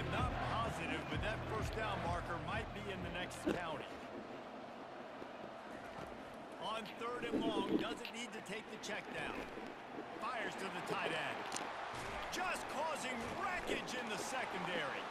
I'm not positive, but that first down marker might be in the next county. On third and long, doesn't need to take the check down. Fires to the tight end. Just causing wreckage in the secondary.